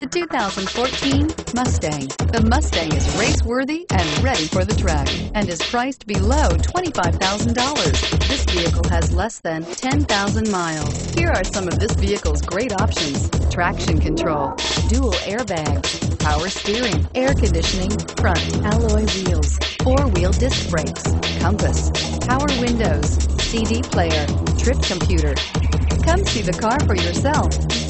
The 2014 Mustang. The Mustang is race-worthy and ready for the track and is priced below $25,000. This vehicle has less than 10,000 miles. Here are some of this vehicle's great options. Traction control, dual airbags, power steering, air conditioning, front alloy wheels, four-wheel disc brakes, compass, power windows, CD player, trip computer. Come see the car for yourself.